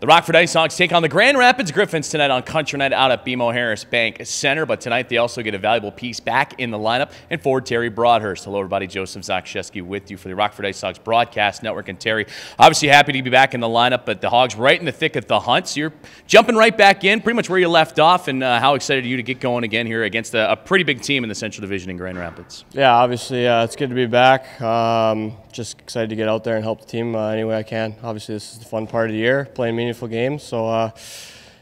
The Rockford Ice take on the Grand Rapids Griffins tonight on Country Night out at BMO Harris Bank Center. But tonight they also get a valuable piece back in the lineup and forward Terry Broadhurst. Hello, everybody. Joseph Zakshesky with you for the Rockford Ice broadcast network. And Terry, obviously happy to be back in the lineup, but the Hogs right in the thick of the hunt. So you're jumping right back in, pretty much where you left off. And uh, how excited are you to get going again here against a, a, pretty big team in the Central Division in Grand Rapids? Yeah, obviously uh, it's good to be back. Um, just excited to get out there and help the team uh, any way I can. Obviously, this is the fun part of the year, playing meaningful games. So, uh,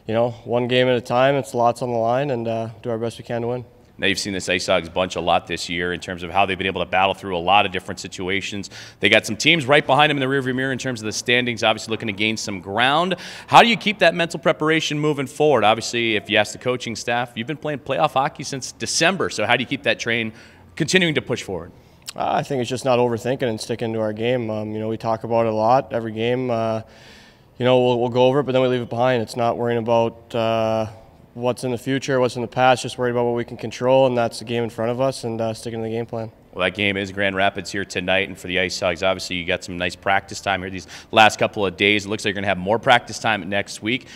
you know, one game at a time. It's lots on the line, and uh, do our best we can to win. Now you've seen this Hogs bunch a lot this year in terms of how they've been able to battle through a lot of different situations. They got some teams right behind them in the rearview mirror in terms of the standings, obviously looking to gain some ground. How do you keep that mental preparation moving forward? Obviously, if you ask the coaching staff, you've been playing playoff hockey since December. So how do you keep that train continuing to push forward? I think it's just not overthinking and sticking to our game. Um, you know, we talk about it a lot every game. Uh, you know, we'll, we'll, go over it, but then we leave it behind. It's not worrying about uh, what's in the future, what's in the past, just worried about what we can control, and that's the game in front of us, and uh, sticking to the game plan. Well, that game is Grand Rapids here tonight, and for the Ice Hogs, obviously you got some nice practice time here these last couple of days. It looks like you're going to have more practice time next week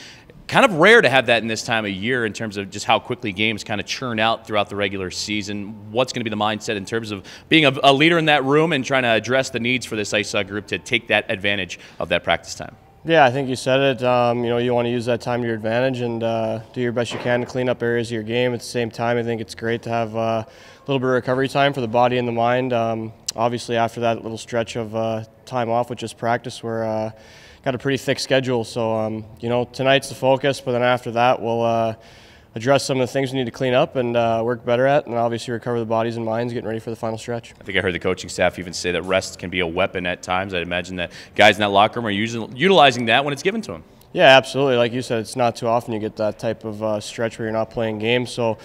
kind of rare to have that in this time of year in terms of just how quickly games kind of churn out throughout the regular season. What's going to be the mindset in terms of being a, a leader in that room and trying to address the needs for this Ice group to take that advantage of that practice time? Yeah, I think you said it. Um, you know, you want to use that time to your advantage and uh, do your best you can to clean up areas of your game. At the same time, I think it's great to have uh, a little bit of recovery time for the body and the mind. Um, obviously, after that little stretch of uh, time off with just practice, we're uh, got a pretty thick schedule. So, um, you know, tonight's the focus, but then after that, we'll uh, address some of the things we need to clean up and uh, work better at, and obviously recover the bodies and minds, getting ready for the final stretch. I think I heard the coaching staff even say that rest can be a weapon at times. I'd imagine that guys in that locker room are using, utilizing that when it's given to them. Yeah, absolutely. Like you said, it's not too often you get that type of uh, stretch where you're not playing games. So,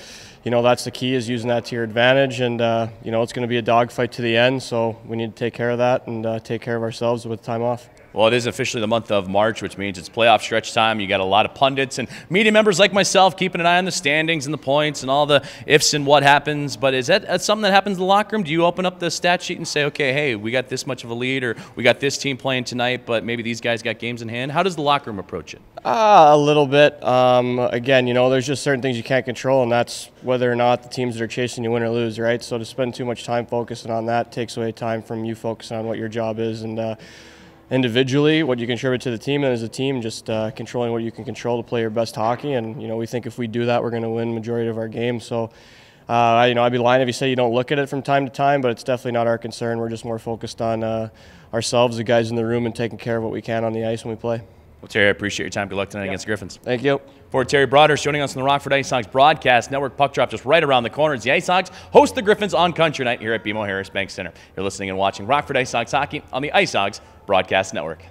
you know, that's the key is using that to your advantage. And, uh, you know, it's going to be a dogfight to the end. So we need to take care of that and uh, take care of ourselves with time off. Well, it is officially the month of March, which means it's playoff stretch time. You got a lot of pundits and media members like myself keeping an eye on the standings and the points and all the ifs and what happens. But is that something that happens in the locker room? Do you open up the stat sheet and say, okay, hey, we got this much of a lead, or we got this team playing tonight, but maybe these guys got games in hand? How does the locker room approach it? Uh, a little bit. Um, again, you know, there's just certain things you can't control, and that's whether or not the teams that are chasing you win or lose, right? So to spend too much time focusing on that takes away time from you focusing on what your job is and. Uh, individually, what you contribute to the team, and as a team, just uh, controlling what you can control to play your best hockey. And you know, we think if we do that, we're going to win majority of our games. So. Uh, you know, I'd be lying if you say you don't look at it from time to time, but it's definitely not our concern. We're just more focused on uh, ourselves, the guys in the room, and taking care of what we can on the ice when we play. Well, Terry, I appreciate your time. Good luck tonight against the Griffins. Thank you. For Terry Broadhurst joining us on the Rockford Ice Hogs broadcast network, puck drop just right around the corner as the Ice Hogs host the Griffins on Country Night here at BMO Harris Bank Center. You're listening and watching Rockford Ice Hogs hockey on the Ice Hogs broadcast network.